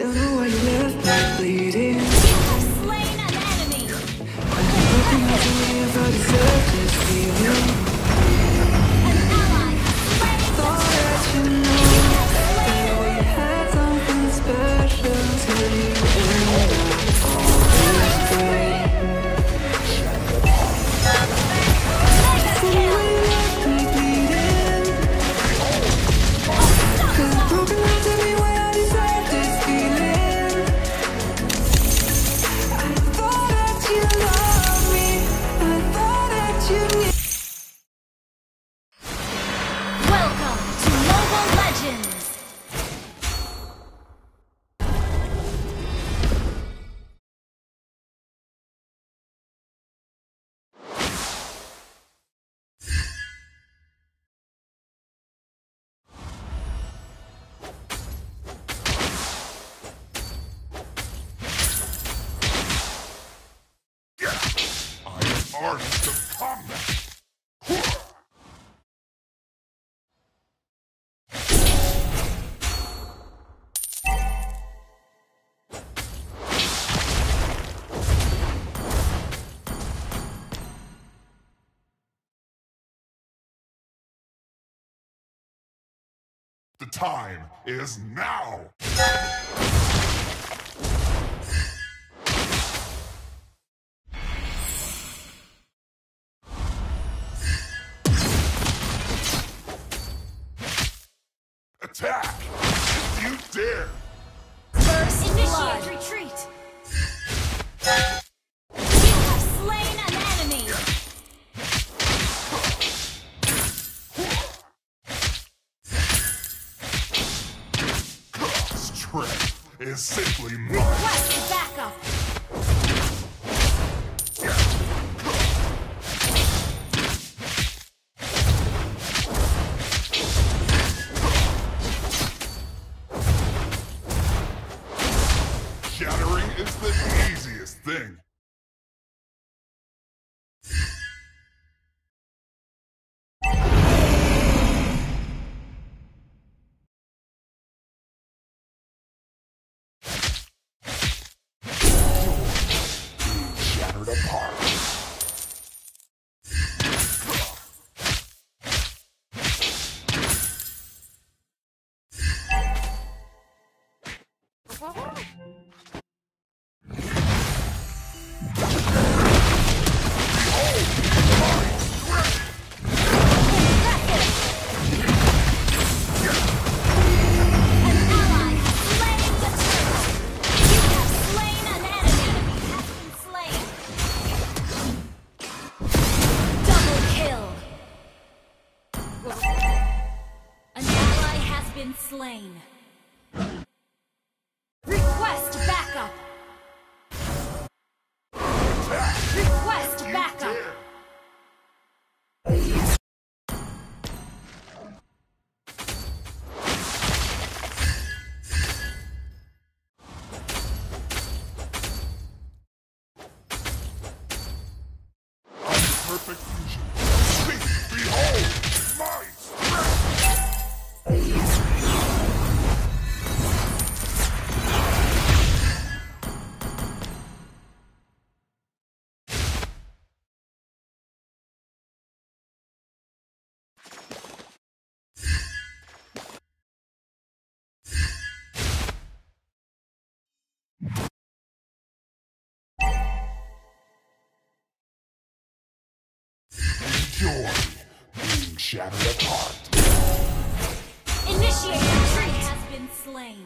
Don't know why you left bleeding. You have slain an enemy. Nothing I do if I deserve artist of combat. The time is now! Attack! If you dare! First Initiate retreat. You have slain an enemy. Strength is simply mine. Request backup. Been slain. Enjoy being shattered apart. Initiate retreat has been slain.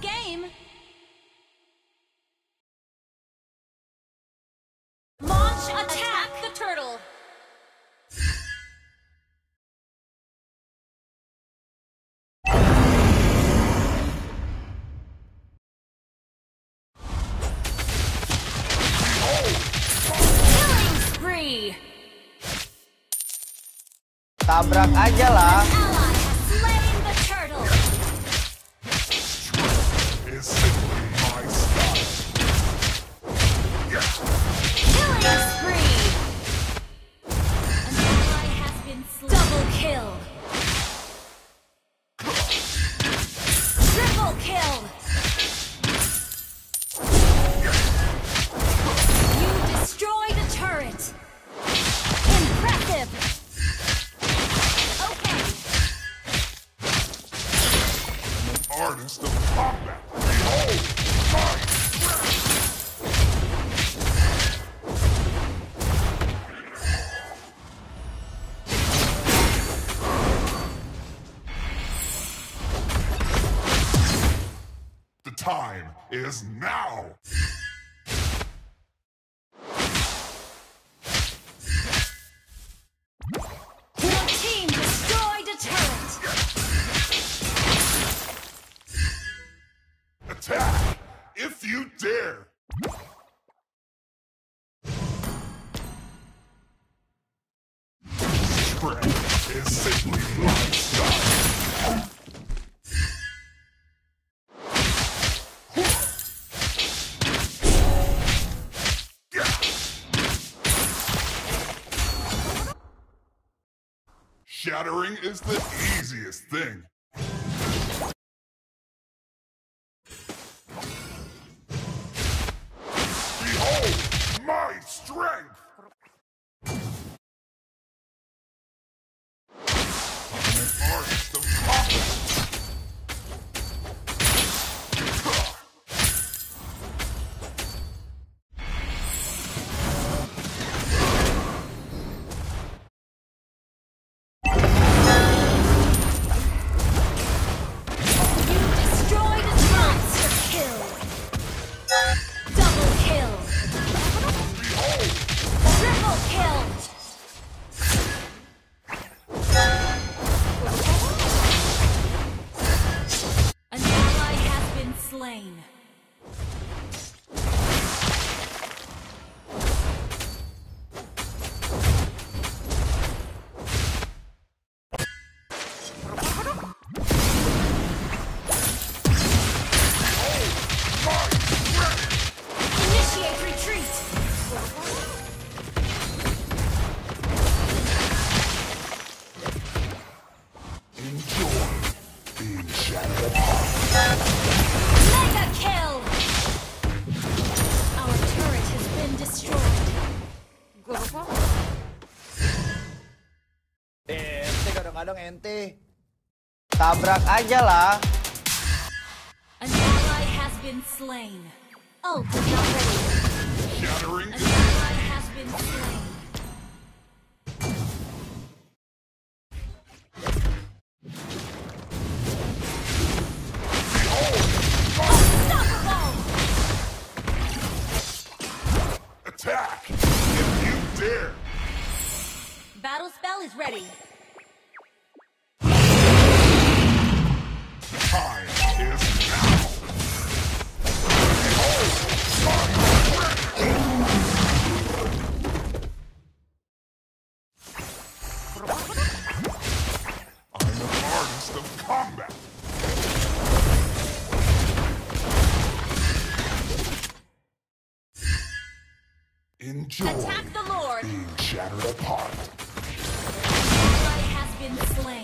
Game! Launch attack, attack the turtle! Killing spree! Tabrak aja lah. Is simply my style. Killing spree. An ally has been slain. Double kill. Triple kill. Time is now. Your team destroyed a turret. Attack if you dare. Shattering is the easiest thing. Slain. Tabrak aja lah. An ally has been slain. Oh, Ult is not ready. Shattering An ally has been slain. Unstoppable! attack if you dare. Battle spell is ready. Time is now. I'm an artist of combat. Enjoy Attack the Lord. being shattered apart. Ally has been slain.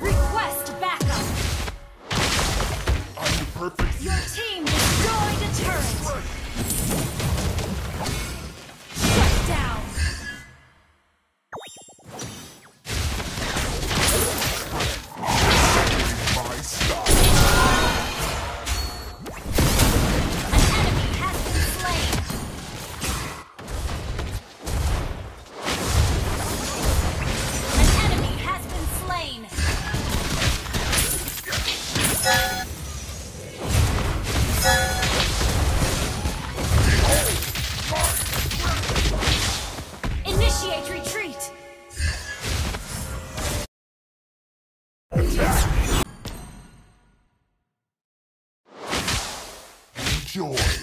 Request backup! I'm the perfect... Your team destroyed a turret! Shut down! Enjoy.